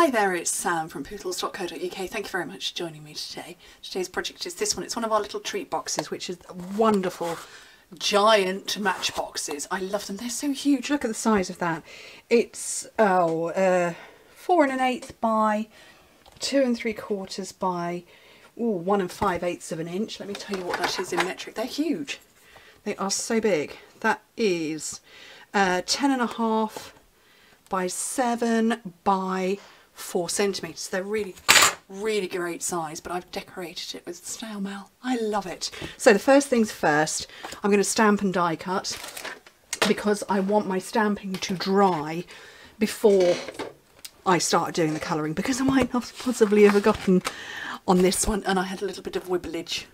Hi there, it's Sam from pootles.co.uk. Thank you very much for joining me today. Today's project is this one. It's one of our little treat boxes, which is wonderful giant matchboxes. I love them. They're so huge. Look at the size of that. It's oh, uh, four and an eighth by two and three quarters by ooh, one and five eighths of an inch. Let me tell you what that is in metric. They're huge. They are so big. That is uh, ten and a half by seven by four centimetres. They're really, really great size, but I've decorated it with snail mail. I love it. So the first things first, I'm going to stamp and die cut because I want my stamping to dry before I start doing the colouring because I might not possibly have forgotten on this one and I had a little bit of wibblage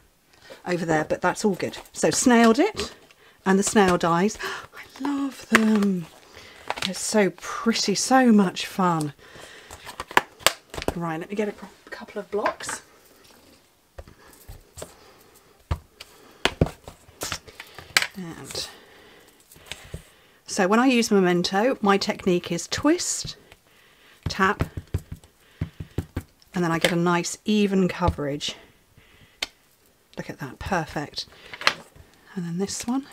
over there, but that's all good. So snailed it and the snail dies. I love them. They're so pretty, so much fun. Right, let me get a couple of blocks. And so when I use Memento, my technique is twist, tap, and then I get a nice even coverage. Look at that, perfect. And then this one.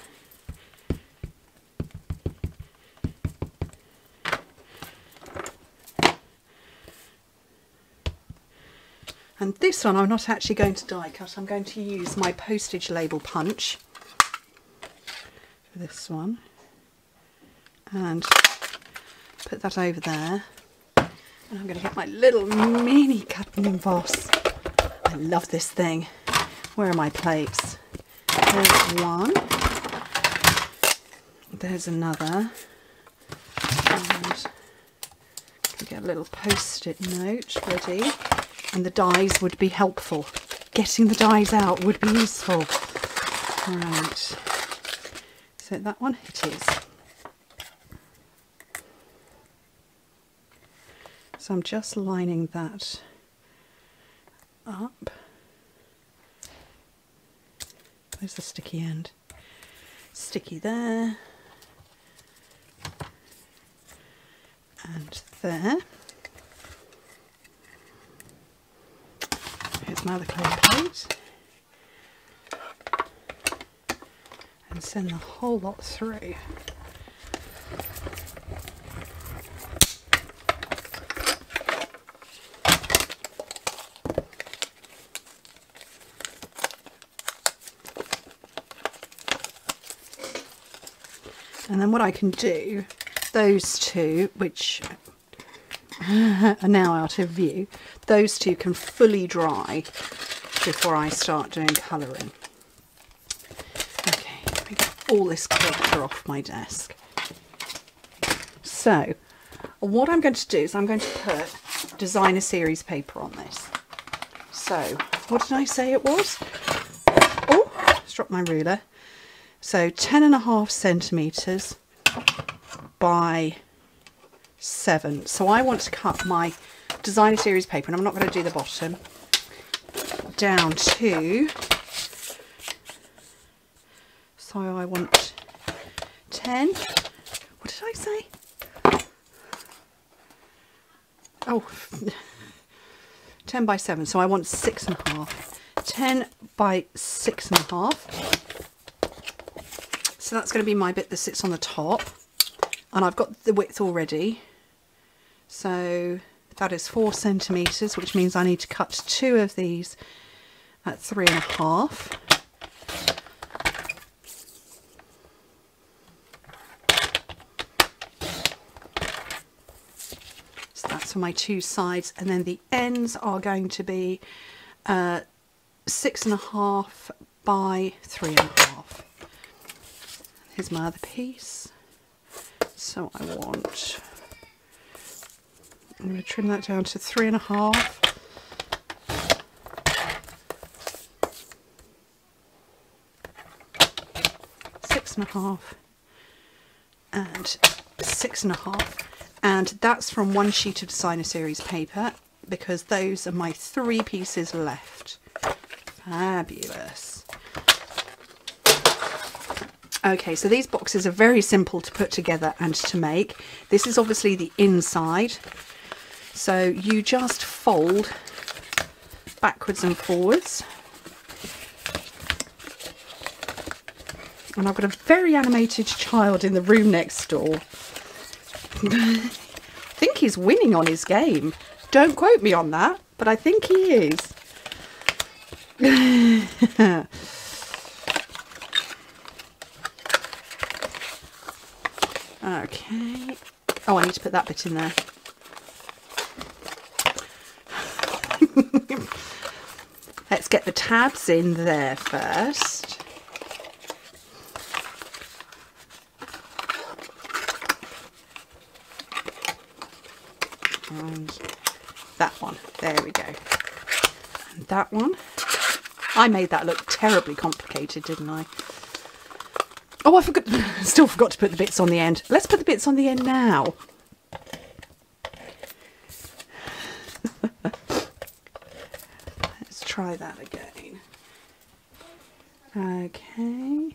And this one I'm not actually going to die cut, I'm going to use my postage label punch for this one and put that over there. And I'm going to get my little mini cutting emboss. I love this thing. Where are my plates? There's one. There's another. And get a little post-it note ready and the dies would be helpful. Getting the dies out would be useful. Right, so that one it is. So I'm just lining that up. Where's the sticky end? Sticky there. And there. Here's my other clay plate. And send the whole lot through. And then what I can do, those two, which are now out of view, those two can fully dry before I start doing colouring. Okay, all this clutter off my desk. So, what I'm going to do is I'm going to put designer series paper on this. So, what did I say it was? Oh, just dropped my ruler. So 10 and a half centimetres by 7. So I want to cut my designer series paper, and I'm not going to do the bottom, down to, so I want 10, what did I say? Oh, 10 by 7, so I want six and a half. 10 by six and a half. So that's going to be my bit that sits on the top. And I've got the width already. So that is four centimetres, which means I need to cut two of these at three and a half. So that's for my two sides, and then the ends are going to be uh, six and a half by three and a half. Here's my other piece. So I want I'm going to trim that down to three and a half. Six and a half and six and a half and that's from one sheet of designer series paper because those are my three pieces left. Fabulous. Okay, so these boxes are very simple to put together and to make. This is obviously the inside So you just fold backwards and forwards. And I've got a very animated child in the room next door. I think he's winning on his game. Don't quote me on that, but I think he is. okay. Oh, I need to put that bit in there. Let's get the tabs in there first. And that one, there we go. And that one. I made that look terribly complicated, didn't I? Oh, I forgot, still forgot to put the bits on the end. Let's put the bits on the end now. Let's try that again. Okay.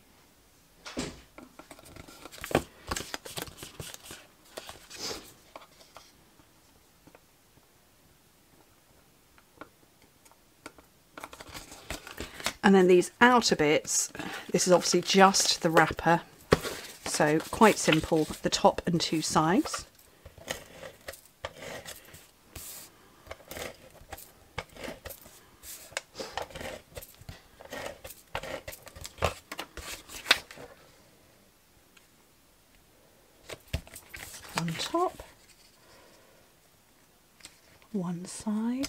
And then these outer bits, this is obviously just the wrapper. So quite simple, the top and two sides. One top, one side.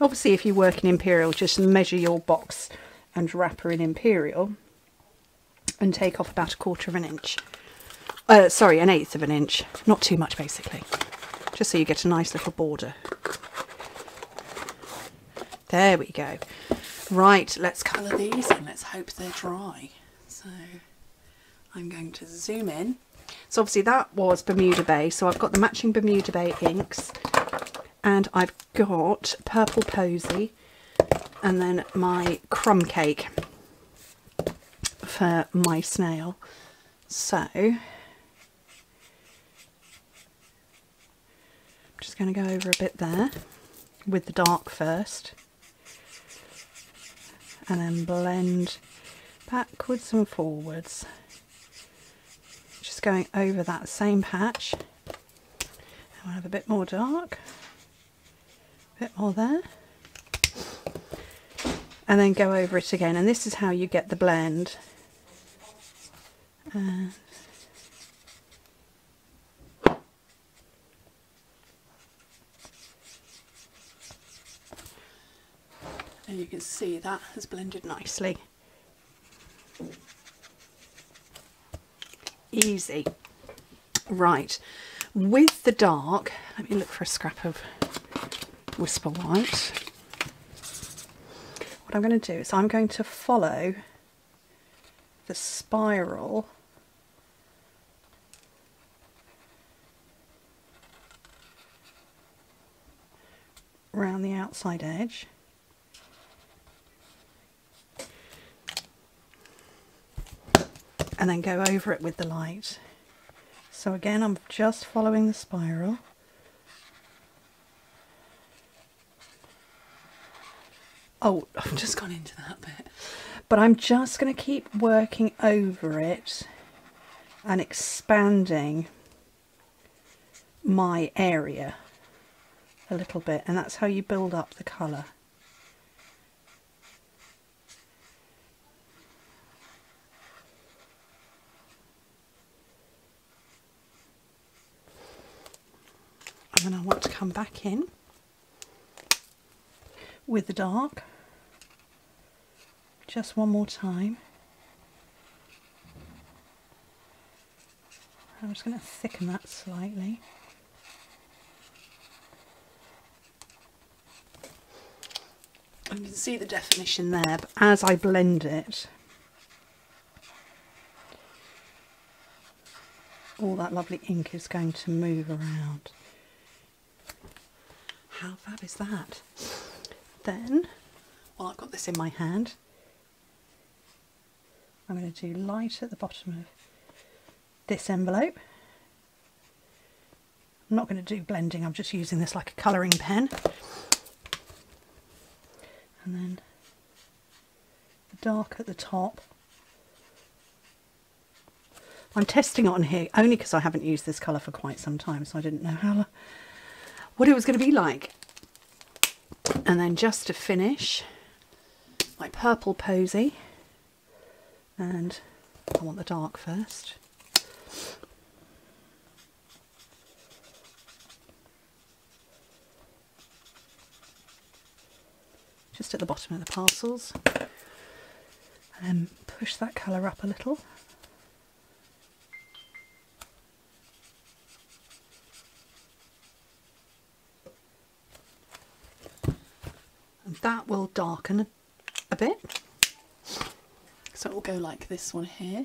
Obviously if you work in Imperial, just measure your box and wrapper in Imperial and take off about a quarter of an inch. Uh, sorry, an eighth of an inch. Not too much, basically. Just so you get a nice little border. There we go. Right, let's colour these and let's hope they're dry. So I'm going to zoom in. So obviously that was Bermuda Bay. So I've got the matching Bermuda Bay inks and I've got Purple Posy and then my crumb cake for my snail. So, I'm just going to go over a bit there with the dark first and then blend backwards and forwards. Going over that same patch. I'll have a bit more dark, a bit more there. And then go over it again. And this is how you get the blend. Uh, and you can see that has blended nicely easy. Right with the dark let me look for a scrap of whisper white. What I'm going to do is I'm going to follow the spiral around the outside edge and then go over it with the light. So again I'm just following the spiral Oh, I've just gone into that bit. But I'm just going to keep working over it and expanding my area a little bit. And that's how you build up the colour. And then I want to come back in with the dark just one more time. I'm just going to thicken that slightly. You can see the definition there, but as I blend it, all that lovely ink is going to move around. How fab is that? Then, well I've got this in my hand, I'm going to do light at the bottom of this envelope. I'm not going to do blending, I'm just using this like a colouring pen. And then the dark at the top. I'm testing on here only because I haven't used this colour for quite some time, so I didn't know how what it was going to be like. And then just to finish, my purple posy. And I want the dark first. Just at the bottom of the parcels. And push that colour up a little. That will darken a, a bit. So it will go like this one here.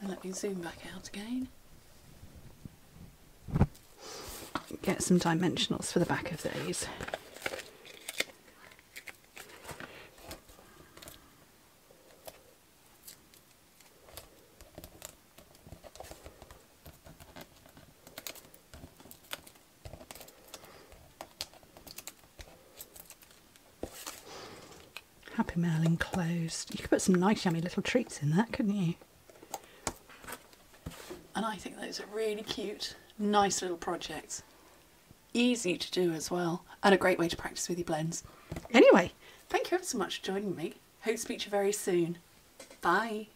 And let me zoom back out again. Get some dimensionals for the back of these. Happy Mail enclosed. You could put some nice yummy little treats in that, couldn't you? And I think those are really cute, nice little projects. Easy to do as well, and a great way to practice with your blends. Anyway, thank you ever so much for joining me. Hope to speak to you very soon. Bye.